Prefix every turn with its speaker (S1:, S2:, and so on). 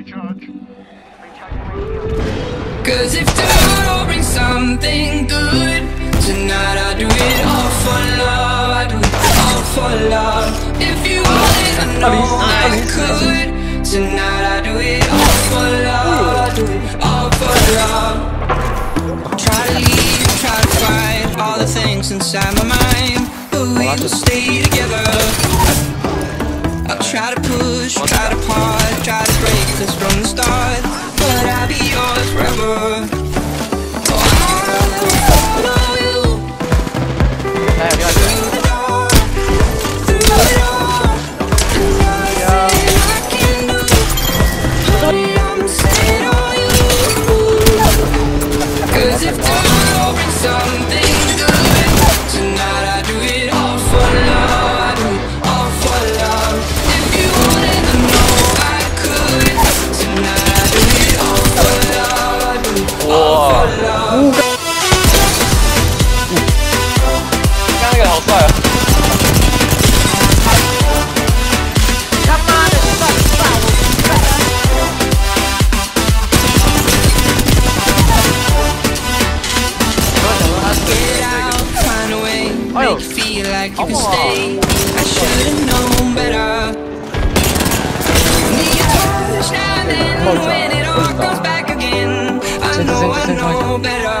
S1: Cause if tomorrow brings something good Tonight I do it all for love I do it all for love. If you wanted to know I could. Tonight I do it all for love I do it all for love. Try to leave, try to fight All the things inside my mind. But we will stay together. I'll try to push, try to part, something good. Tonight I do it all for love. I do it all for love. If you wanted to know I could. Tonight I do it all for love. I do it all for love make you feel like you can stay. I should've known better. Need touch now and when it all comes back again. I know I know better.